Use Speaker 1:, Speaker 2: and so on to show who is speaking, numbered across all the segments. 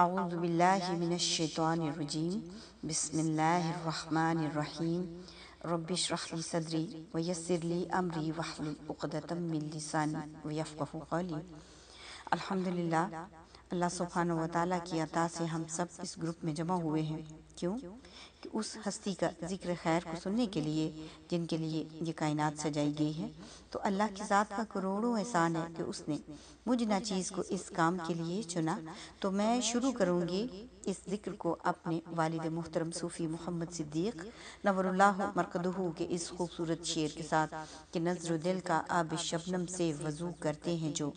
Speaker 1: اعوذ باللہ من الشیطان الرجیم. بسم اللہ الرحمن الرحیم. رب اشرح لی صدری ویسر لی امری واحلل عقدۃ من لسانی ویفقهوا قولی. الحمدللہ. اللہ سبحانہ و تعالیٰ کی عطا سے ہم سب اس گروپ میں جمع ہوئے ہیں. کیوں؟ کہ اس ہستی کا ذکر خیر کو سننے کے لیے، جن کے لیے یہ کائنات سجائی گئی ہے۔ تو اللہ کی ذات کا کروڑوں احسان ہے کہ اس نے مجھ نہ چیز کو اس کام کے لیے چنا۔ تو میں شروع کروں گی اس ذکر کو اپنے والد محترم صوفی محمد صدیق۔ نور اللہ مرکدہ کے اس خوبصورت شعر کے ساتھ کہ نظر و دل کا آب شبنم سے وضو کرتے ہیں جو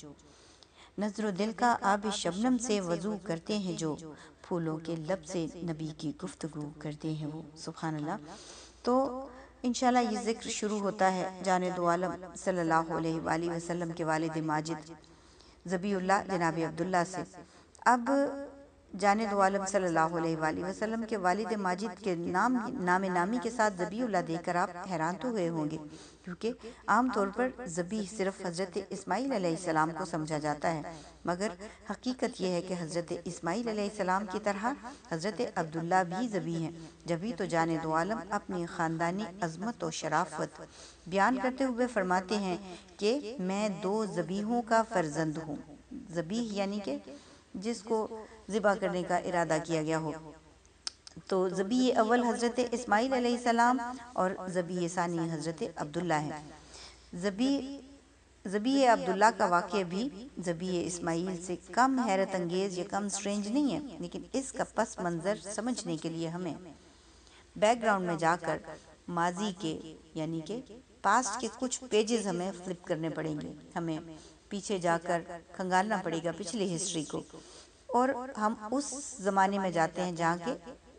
Speaker 1: نظر و دل کا آب شبنم سے وضو کرتے ہیں جو پھولوں کے لب سے نبی کی گفتگو کرتے ہیں وہ، سبحان اللہ۔ تو انشاءاللہ یہ ذکر شروع ہوتا ہے جانب عالم صلی اللہ علیہ وآلہ وسلم کے والد ماجد زبی اللہ جناب عبداللہ سے۔ اب جانب عالم صلی اللہ علیہ وآلہ وسلم کے والد ماجد کے نام نام نامی کے ساتھ زبی اللہ دیکھ کر آپ حیران تو گئے ہوں گے، کیونکہ عام طور پر زبی صرف حضرت اسماعیل علیہ السلام کو سمجھا جاتا ہے۔ مگر حقیقت یہ ہے کہ حضرت اسماعیل علیہ السلام کی طرح حضرت عبداللہ بھی زبی ہیں۔ جبھی تو جان دو عالم اپنی خاندانی عظمت و شرافت بیان کرتے ہوئے فرماتے ہیں کہ میں دو زبیحوں کا فرزند ہوں۔ زبیح یعنی کہ جس کو ذبح کرنے کا ارادہ کیا گیا ہو۔ تو زبی اول حضرت اسماعیل علیہ السلام اور زبی ثانی حضرت عبداللہ ہے زبی زبی عبداللہ کا واقعہ بھی زبی اسماعیل سے کم حیرت انگیز یا کم سٹرینج نہیں ہے، لیکن اس کا پس منظر سمجھنے کے لیے ہمیں بیک گراؤنڈ میں جا کر ماضی کے یعنی کہ پاسٹ کے کچھ پیجز ہمیں فلپ کرنے پڑیں گے۔ ہمیں پیچھے جا کر کھنگالنا پڑے گا پچھلی ہسٹری کو۔ اور ہم اس زمانے میں جاتے ہیں جہاں کے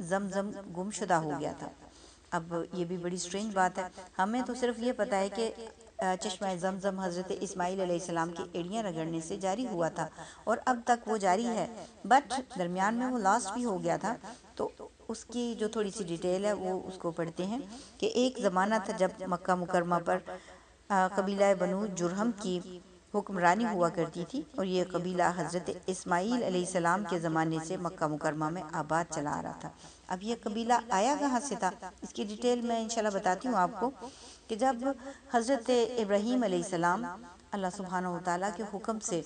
Speaker 1: زمزم گم شدہ ہو گیا تھا۔ اب یہ بھی بڑی سٹرینج بات ہے۔ ہمیں تو صرف یہ پتا ہے کہ چشمہ زمزم حضرت اسماعیل علیہ السلام کی ایڑیاں رگڑنے سے جاری ہوا تھا اور اب تک وہ جاری ہے۔ بٹ درمیان میں وہ لاسٹ بھی ہو گیا تھا۔ تو اس کی جو تھوڑی سی ڈیٹیل ہے، وہ اس کو پڑھتے ہیں کہ ایک زمانہ تھا جب مکہ مکرمہ پر قبیلہ بنو جرہم کی حکمرانی ہوا کرتی تھی اور یہ قبیلہ حضرت اسماعیل علیہ السلام کے زمانے سے مکہ مکرمہ میں آباد چلا آ رہا تھا۔ اب یہ قبیلہ آیا کہاں سے تھا؟ اس کی ڈیٹیل میں انشاءاللہ بتاتی ہوں آپ کو کہ جب حضرت ابراہیم علیہ السلام اللہ سبحانہ وتعالی کے حکم سے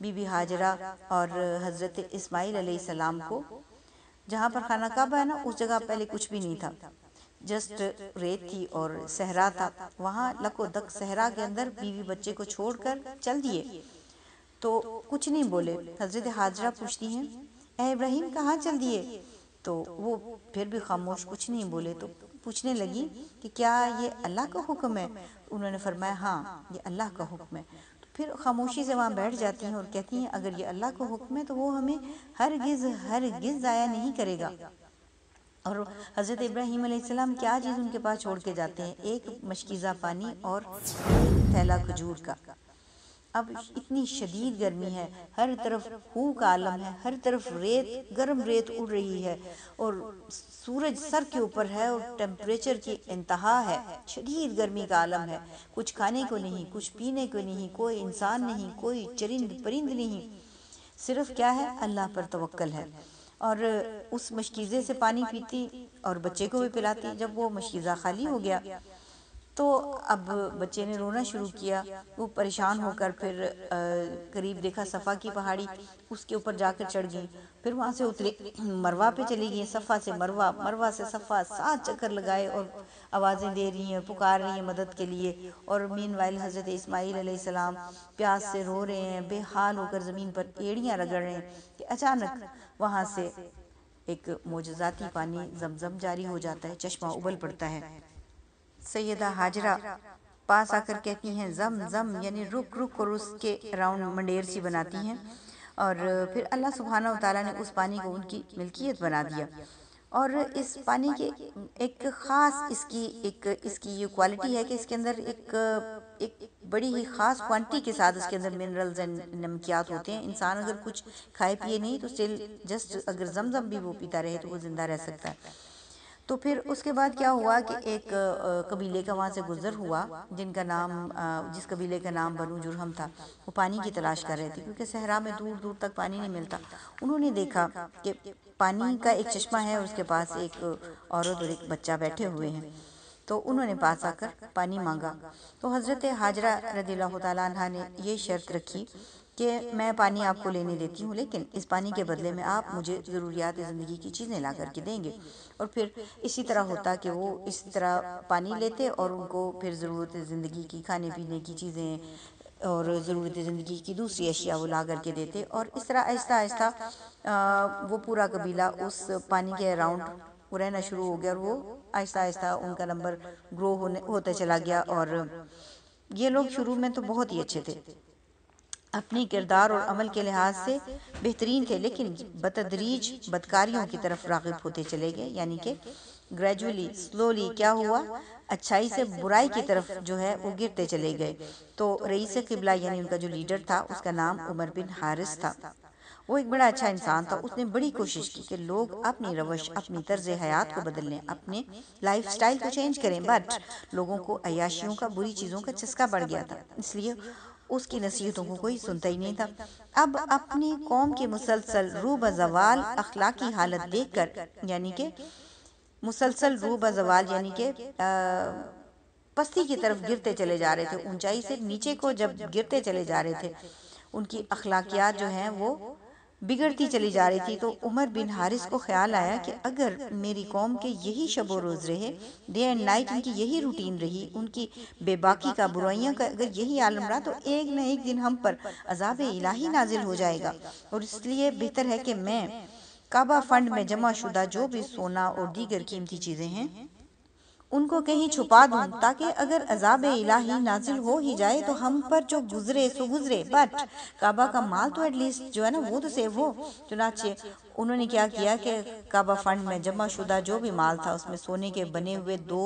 Speaker 1: بی بی حاجرہ اور حضرت اسماعیل علیہ السلام کو جہاں پر خانہ کعبہ ہے نا، اس جگہ پہلے کچھ بھی نہیں تھا۔ جسٹ ریت تھی اور صحرا تھا۔ وہاں لکو دک صحرا کے اندر بیوی بچے کو چھوڑ کر چل دیے۔ تو کچھ نہیں بولے۔ حضرت حاجرہ پوچھتی ہیں، اے ابراہیم، کہاں چل دیے؟ تو وہ پھر بھی خاموش کچھ نہیں بولے۔ تو پوچھنے لگی کہ کیا یہ اللہ کا حکم ہے؟ انہوں نے فرمایا ہاں یہ اللہ کا حکم ہے۔ پھر خاموشی سے وہاں بیٹھ جاتی ہیں اور کہتی ہیں، اگر یہ اللہ کا حکم ہے تو وہ ہمیں ہرگز ہرگز ضائع نہیں کرے گا۔ اور حضرت ابراہیم علیہ السلام کیا چیز ان کے پاس چھوڑ کے جاتے ہیں؟ ایک مشکیزہ پانی اور تھیلا کھجور کا۔ اب اتنی شدید گرمی ہے، ہر طرف ہو کا عالم ہے، ہر طرف ریت، گرم ریت اڑ رہی ہے اور سورج سر کے اوپر ہے اور ٹیمپریچر کی انتہا ہے۔ شدید گرمی کا عالم ہے۔ کچھ کھانے کو نہیں، کچھ پینے کو نہیں، کوئی انسان نہیں، کوئی چرند پرند نہیں۔ صرف کیا ہے؟ اللہ پر توکل ہے۔ اور اس مشکیزے سے پانی پیتی اور بچے کو بھی پلاتی جب وہ مشکیزہ خالی ہو گیا۔ تو اب بچے نے رونا شروع کیا، وہ پریشان ہو کر پھر قریب دیکھا صفا کی پہاڑی، اس کے اوپر جا کر چڑھ گئی پھر وہاں سے اترے مروا پہ چلی گئی صفا سے مروا مروا سے صفا سات چکر لگائے اور آوازیں دے رہی ہیں، پکار رہی ہیں مدد کے لیے۔ اور مین وائل حضرت اسماعیل علیہ السلام پیاس سے رو رہے ہیں، بے حال ہو کر زمین پر ایڑیاں رگڑ رہے ہیں کہ اچانک وہاں سے ایک موجزاتی پانی زمزم جاری ہو جاتا ہے، چشمہ ابل پڑتا ہے۔ سیدہ حاجرہ پاس آ کر کہتی ہیں، زم زم یعنی رک رک اور اس کے راؤنڈ منڈیر سی بناتی ہیں۔ اور پھر اللہ سبحانہ وتعالی نے اس پانی کو ان کی ملکیت بنا دیا۔ اور اس پانی کے ایک خاص اس کی ایک اس کی یہ کوالٹی ہے کہ اس کے اندر ایک ایک بڑی ہی خاص کوانٹی کے ساتھ اس کے اندر منرلز اینڈ نمکیات ہوتے ہیں۔ انسان اگر کچھ کھائے، پیے نہیں، تو سٹل جسٹ اگر زمزم بھی وہ پیتا رہے تو وہ زندہ رہ سکتا ہے۔ تو پھر اس کے بعد کیا ہوا کہ ایک قبیلے کا وہاں سے گزر ہوا جن کا نام جس قبیلے کا نام بنو جرہم تھا وہ پانی کی تلاش کر رہے تھے کیونکہ صحرا میں دور دور تک پانی نہیں ملتا۔ انہوں نے دیکھا کہ پانی کا ایک چشمہ ہے اس کے پاس ایک عورت اور ایک بچہ بیٹھے ہوئے ہیں۔ تو انہوں نے پاس آ کر پانی مانگا۔ تو حضرت حاجرہ رضی اللہ تعالیٰ عنہ نے یہ شرط رکھی کہ میں پانی آپ کو لینے دیتی ہوں، لیکن اس پانی کے بدلے میں آپ مجھے ضروریات زندگی کی چیزیں لا کر کے دیں گے۔ اور پھر اسی طرح ہوتا کہ وہ اس طرح پانی لیتے اور ان کو پھر ضرورت زندگی کی کھانے پینے کی چیزیں اور ضرورت زندگی کی دوسری اشیاء وہ لا کر کے دیتے۔ اور اس طرح آہستہ آہستہ وہ پورا قبیلہ اس پانی کے اراؤنڈ وہ رہنا شروع ہو گیا اور وہ آہستہ آہستہ ان کا نمبر گرو ہونے، ہوتا چلا گیا۔ اور یہ لوگ شروع میں تو بہت ہی اچھے تھے۔ اپنی کردار اور عمل کے لحاظ سے بہترین تھے، لیکن بتدریج بدکاریوں کی طرف راغب ہوتے چلے گئے۔ یعنی کہ گریجولی سلولی کیا ہوا؟ اچھائی سے برائی کی طرف جو ہے وہ گرتے چلے گئے۔ تو رئیس قبلہ یعنی ان کا جو لیڈر تھا، اس کا نام عمر بن حارث تھا۔ وہ ایک بڑا اچھا انسان تھا۔ اس نے بڑی کوشش کی کہ لوگ اپنی روش، اپنی طرز حیات کو بدل لیں اپنے لائف سٹائل کو چینج کریں۔ بٹ لوگوں کو عیاشیوں کا، بری چیزوں کا چسکا بڑھ گیا تھا۔ اس لیے اس کی نصیحتوں کو کوئی سنتا ہی نہیں تھا۔ اب اپنی قوم کے مسلسل رو بزوال اخلاقی حالت دیکھ کر یعنی کہ مسلسل رو بزوال یعنی کہ پستی کی طرف گرتے چلے جا رہے تھے۔ اونچائی سے نیچے کو جب گرتے چلے جا رہے تھے، ان کی اخلاقیات جو ہیں وہ بگڑتی چلی جا رہی تھی تو عمر بن حارث کو خیال آیا کہ اگر میری قوم کے یہی شب و روز رہے ڈے اینڈ نائٹ ان کی یہی روٹین رہی، ان کی بے باقی کا برائیاں کا اگر یہی عالم رہا تو ایک نہ ایک دن ہم پر عذاب الہی نازل ہو جائے گا۔ اور اس لیے بہتر ہے کہ میں کعبہ فنڈ میں جمع شدہ جو بھی سونا اور دیگر قیمتی چیزیں ہیں ان کو کہیں چھپا دوں تاکہ اگر عذاب الہی نازل ہو ہی جائے تو ہم پر جو گزرے سو گزرے بٹ کعبہ کا مال تو ایٹ لیسٹ جو ہے نا وہ تو سیو ہو۔ چنانچہ انہوں نے کیا کیا کہ کعبہ فنڈ میں جمع شدہ جو بھی مال تھا اس میں سونے کے بنے ہوئے دو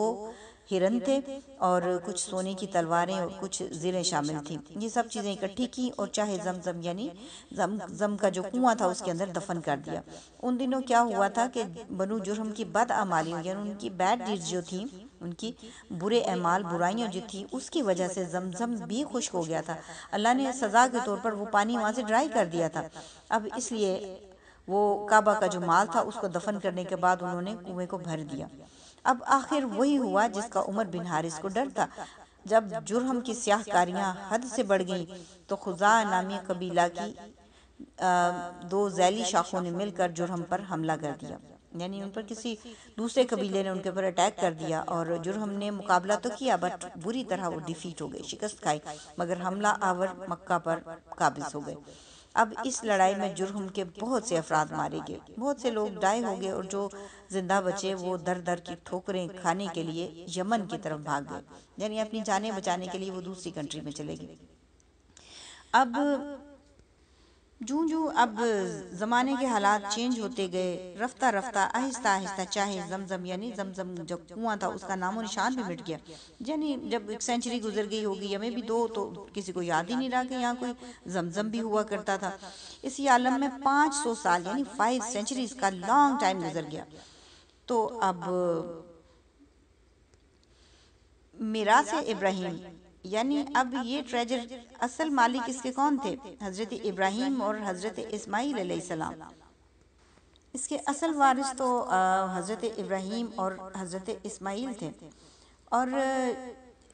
Speaker 1: ہرن تھے اور کچھ سونے کی تلواریں اور کچھ زیریں شامل تھیں۔ یہ سب چیزیں اکٹھی کی اور چاہے زمزم یعنی زمزم کا جو کنواں تھا اس کے اندر دفن کر دیا۔ ان دنوں کیا ہوا تھا کہ بنو جرم کی بد عمالیوں یعنی ان کی بیڈ ڈیڈ جو تھیں، ان کی برے اعمال، برائیاں جو تھی اس کی وجہ سے زمزم بھی خشک ہو گیا تھا۔ اللہ نے سزا کے طور پر وہ پانی وہاں سے ڈرائی کر دیا تھا۔ اب اس لیے وہ کعبہ کا جو مال تھا اس کو دفن کرنے کے بعد انہوں نے کنویں کو بھر دیا۔ اب آخر وہی ہوا جس کا عمر بن حارث کو ڈر تھا۔ جب جرہم کی سیاہ کاریاں حد سے بڑھ گئیں تو خزا نامی قبیلہ کی دو زیلی شاخوں نے مل کر جرہم پر حملہ کر دیا۔ یعنی ان پر کسی دوسرے قبیلے نے ان کے پر اٹیک کر دیا اور جرہم نے مقابلہ تو کیا بٹ بری طرح وہ ڈیفیٹ ہو گئے، شکست کھائی، مگر حملہ آور مکہ پر قابض ہو گئے۔ اب اس لڑائی میں جرہم کے بہت سے افراد مارے گئے بہت سے لوگ ڈائے ہو گئے اور جو زندہ بچے وہ در در کی ٹھوکریں کھانے کے لیے یمن کی طرف بھاگ گئے یعنی اپنی جانیں بچانے کے لیے وہ دوسری کنٹری میں چلے گئے۔ اب جوں جوں اب زمانے کے حالات چینج ہوتے گئے، رفتہ رفتہ، آہستہ آہستہ، چاہے زمزم یعنی زمزم جب کنواں تھا، اس کا نام و نشان بھی مٹ گیا۔ یعنی جب ایک سینچری گزر گئی ہوگی، ہمیں بھی دو تو کسی کو یاد ہی نہیں رہا کہ یہاں کوئی زمزم بھی ہوا کرتا تھا۔ اسی عالم میں پانچ سو سال یعنی فائیو سینچریز کا لانگ ٹائم گزر گیا۔ تو اب میراث ابراہیم یعنی اب یہ ٹریجر اصل مالک اس کے کون تھے؟ حضرت ابراہیم اور حضرت اسماعیل علیہ السلام۔ اس کے اصل وارث تو حضرت ابراہیم اور حضرت اسماعیل تھے۔ اور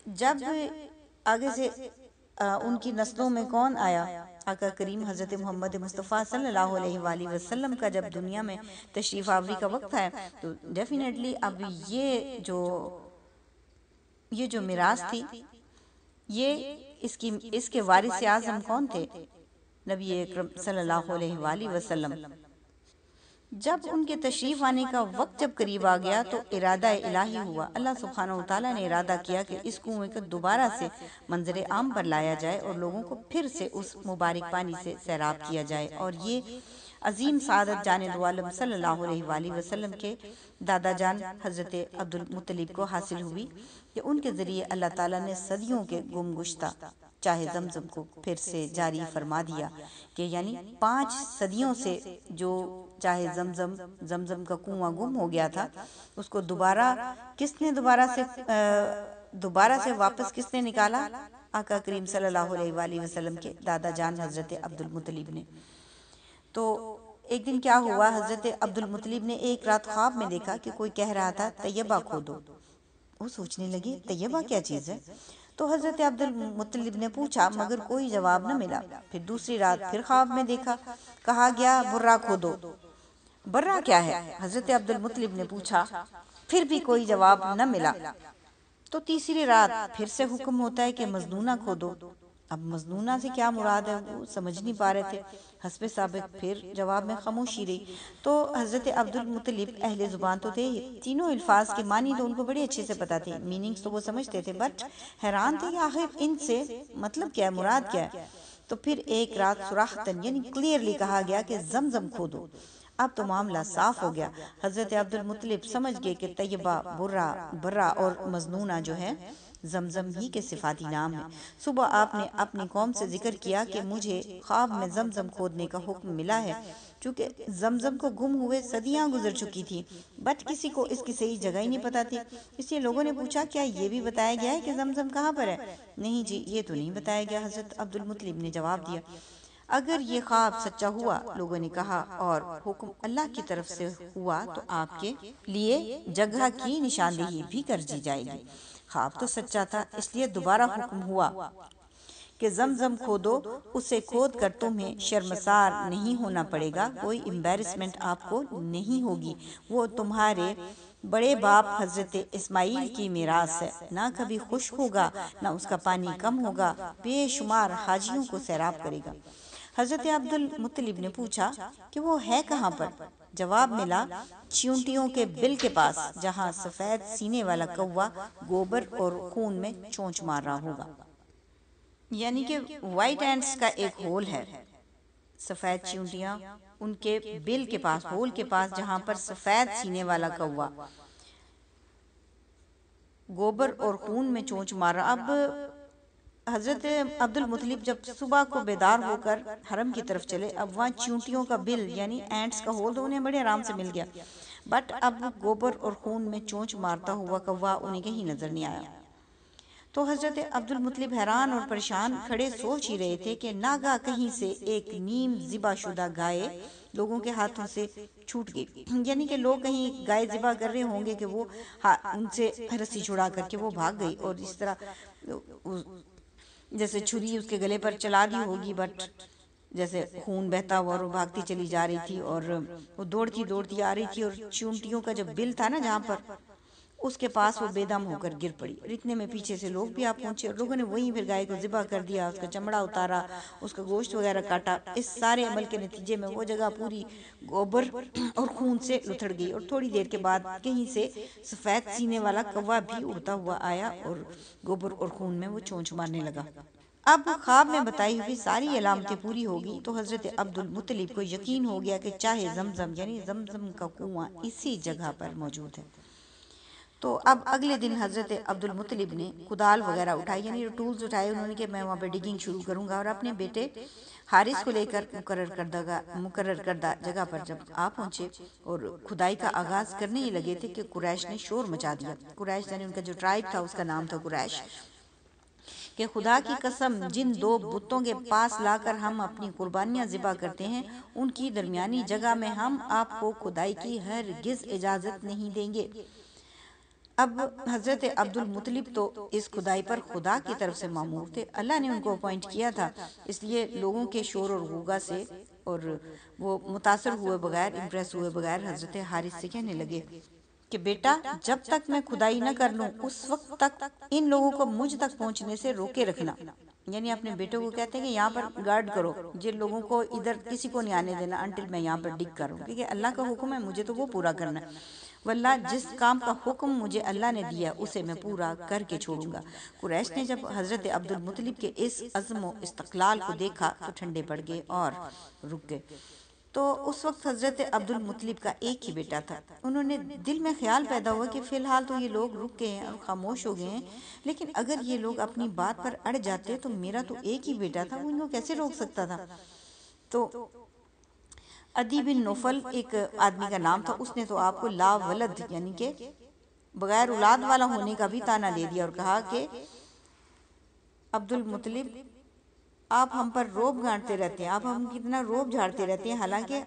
Speaker 1: جب آگے سے ان کی نسلوں میں کون آیا؟ آقا کریم حضرت محمد مصطفیٰ صلی اللہ علیہ وآلہ وسلم کا جب دنیا میں تشریف آوری کا وقت ہے تو ڈیفینیٹلی اب یہ جو یہ جو میراث تھی یہ اس کی اس کے وارث اعظم کون تھے؟ نبی اکرم صلی اللہ علیہ وآلہ وسلم۔ جب ان کے تشریف آنے کا وقت جب قریب آ گیا تو ارادہ الہی ہوا۔ اللہ سبحانہ وتعالی نے ارادہ کیا کہ اس کنویں کو دوبارہ سے منظر عام پر لایا جائے اور لوگوں کو پھر سے اس مبارک پانی سے سیراب کیا جائے اور یہ عظیم سعادت جاند والم صلی اللہ علیہ وآلہ وسلم کے دادا جان حضرت عبدالمطلب کو حاصل ہوئی کہ ان کے ذریعے اللہ تعالیٰ نے صدیوں کے گم گشتہ چاہے زمزم کو پھر سے جاری فرما دیا کہ یعنی پانچ صدیوں سے جو چاہے زمزم زمزم کا کنواں گم ہو گیا تھا اس کو دوبارہ کس نے دوبارہ سے دوبارہ سے واپس کس نے نکالا؟ آقا کریم صلی اللہ علیہ وآلہ وسلم کے دادا جان حضرت عبد المطلیب نے تو ایک دن کیا ہوا؟ حضرت عبد المطلیب نے ایک رات خواب میں دیکھا کہ کوئی کہہ رہا تھا، طیبہ کھودو۔ وہ سوچنے لگی، طیبہ کیا چیز ہے؟ تو حضرت عبد المطلب نے پوچھا، مگر کوئی جواب نہ ملا۔ پھر دوسری رات پھر خواب میں دیکھا، کہا، گیا، برا کھودو۔ برا کیا ہے؟ حضرت عبد المطلب نے پوچھا، پھر بھی کوئی جواب نہ ملا۔ تو تیسری رات پھر سے حکم ہوتا ہے کہ مزنونہ کھودو۔ اب مزنونہ سے کیا مراد ہے وہ سمجھ نہیں پا رہے تھے۔ حسب ثابت پھر جواب میں خاموشی رہی۔ تو حضرت عبد المطلب اہل زبان تو تھے تینوں الفاظ کے معنی تو ان کو بڑے اچھے سے پتا تھے۔ میننگز تو وہ سمجھتے تھے بٹ حیران تھے کہ آخر ان سے مطلب کیا ہے، مراد کیا ہے۔ تو پھر ایک رات سراحتن یعنی کلیئرلی کہا گیا کہ زمزم کھودو۔ اب تو معاملہ صاف ہو گیا۔ حضرت عبد المطلب سمجھ گئے کہ طیبہ برا برا اور مزنونہ جو ہے زمزم ہی کے صفاتی نام ہے۔ صبح آپ نے اپنی قوم سے ذکر کیا کہ مجھے خواب میں زمزم کھودنے کا حکم ملا ہے۔ چونکہ زمزم کو گم ہوئے صدیاں گزر چکی تھی بٹ کسی کو اس کی صحیح جگہ ہی نہیں پتا تھی۔ اس لیے لوگوں نے پوچھا کیا یہ بھی بتایا گیا ہے کہ زمزم کہاں پر ہے؟ نہیں جی یہ تو نہیں بتایا گیا۔ حضرت عبد المطلب نے جواب دیا۔ اگر یہ خواب سچا ہوا لوگوں نے کہا اور حکم اللہ کی طرف سے ہوا تو آپ کے لیے جگہ کی نشاندہی بھی کر دی جائے گی خواب تو سچا تھا اس لیے دوبارہ حکم ہوا کہ زمزم کھودو اسے کھود کر تمہیں شرمسار نہیں ہونا پڑے گا کوئی امبیرسمنٹ آپ کو نہیں ہوگی۔ وہ تمہارے بڑے باپ حضرت اسماعیل کی میراث ہے۔ نہ کبھی خشک ہوگا نہ اس کا پانی کم ہوگا۔ بے شمار حاجیوں کو سیراب کرے گا۔ حضرت عبد المطلب نے پوچھا کہ وہ ہے کہاں پر؟ جواب ملا چیونٹیوں کے بل کے پاس جہاں سفید سینے والا کوا گوبر اور خون میں چونچ مار رہا ہوگا۔ یعنی کہ وائٹ اینڈز کا ایک ہول ہے۔ سفید چیونٹیاں ان کے بل کے پاس ہول کے پاس جہاں پر سفید سینے والا کوا۔ گوبر اور خون میں چونچ مار رہا اب حضرت عبد المطلب جب صبح کو بیدار ہو کر حرم کی طرف چلے، اب وہاں چونٹیوں کا بل یعنی اینٹس کا ہول تو انہیں بڑے آرام سے مل گیا۔ بٹ اب گوبر اور خون میں چونچ مارتا ہوا کوا انہیں کہیں نظر نہیں آیا۔ تو حضرت عبد المطلب حیران اور پریشان کھڑے سوچ ہی رہے تھے کہ ناگا کہیں سے ایک نیم زبا شدہ گائے لوگوں کے ہاتھوں سے چھوٹ گئی۔ یعنی کہ لوگ کہیں گائے زبا کر رہے ہوں گے کہ وہ ان سے رسی چھڑا کر کے وہ بھاگ گئی اور اس طرح جیسے چھری اس کے گلے پر چلا دی ہوگی بٹ جیسے خون بہتا ہوا اور وہ بھاگتی چلی جا رہی تھی اور وہ دوڑتی دوڑتی آ رہی تھی اور چونٹیوں کا جب بل تھا نا جہاں پر اس کے پاس وہ بے دم ہو کر گر پڑی۔ اور اتنے میں پیچھے سے لوگ بھی آپ پہنچے اور لوگوں نے وہیں پھر گائے کو ذبح کر دیا، اس کا چمڑا اتارا، اس کا گوشت وغیرہ کاٹا۔ اس سارے عمل کے نتیجے میں وہ جگہ پوری گوبر اور خون سے لتھڑ گئی اور تھوڑی دیر کے بعد کہیں سے سفید سینے والا کوا بھی اڑتا ہوا آیا اور گوبر اور خون میں وہ چونچ مارنے لگا۔ اب خواب میں بتائی ہوئی ساری علامتیں پوری ہوگی تو حضرت عبد المطلب کو یقین ہو گیا کہ چاہے زمزم یعنی زمزم کا کنواں اسی جگہ پر موجود ہے۔ تو اب اگلے دن حضرت عبد المطلب نے کدال وغیرہ اٹھائی یعنی ٹولز اٹھائے انہوں نے کہ میں وہاں پہ ڈگنگ شروع کروں گا اور اپنے بیٹے حارث کو لے کر مقرر کردہ مقرر کردہ جگہ پر جب آپ پہنچے اور خدائی کا آغاز کرنے ہی لگے تھے کہ قریش نے شور مچا دیا۔ قریش یعنی ان کا جو ٹرائب تھا، اس کا نام تھا قریش۔ کہ خدا کی قسم، جن دو بتوں کے پاس لا کر ہم اپنی قربانیاں ذبح کرتے ہیں، ان کی درمیانی جگہ میں ہم آپ کو خدائی کی ہرگز اجازت نہیں دیں گے۔ اب حضرت عبد المطلب تو اس خدائی پر خدا کی طرف سے معمور تھے۔ اللہ نے ان کو اپوائنٹ کیا تھا۔ اس لیے لوگوں کے شور اور غوغا سے اور وہ متاثر ہوئے بغیر امپریس ہوئے بغیر حضرت حارث سے کہنے لگے کہ بیٹا، جب تک میں خدائی نہ کر لوں، اس وقت تک ان لوگوں کو مجھ تک پہنچنے سے روکے رکھنا۔ یعنی اپنے بیٹوں کو کہتے ہیں کہ یہاں پر گارڈ کرو، جن لوگوں کو ادھر کسی کو نہیں آنے دینا انٹل میں یہاں پر ڈگ کروں کیونکہ اللہ کا حکم ہے، مجھے تو وہ پورا کرنا ہے۔ واللہ جس کام کا حکم مجھے اللہ نے دیا، اسے میں پورا کر کے چھوڑوں گا۔ قریش نے جب حضرت عبد المطلب کے اس عزم و استقلال کو دیکھا تو ٹھنڈے پڑ گئے اور رک گئے۔ تو اس وقت حضرت عبد المطلب کا ایک ہی بیٹا تھا۔ انہوں نے دل میں خیال پیدا ہوا کہ فی الحال تو یہ لوگ رک گئے ہیں اور خاموش ہو گئے ہیں، لیکن اگر یہ لوگ اپنی بات پر اڑ جاتے تو میرا تو ایک ہی بیٹا تھا، وہ ان کو کیسے روک سکتا تھا؟ تو عدی بن نوفل ایک آدمی کا نام تھا، اس نے تو آپ کو لا ولد یعنی کہ بغیر اولاد والا ہونے کا بھی تانا دے دیا اور کہا کہ عبد المطلب آپ ہم پر روب گانٹتے رہتے ہیں، آپ ہم کتنا روب جھاڑتے رہتے ہیں، حالانکہ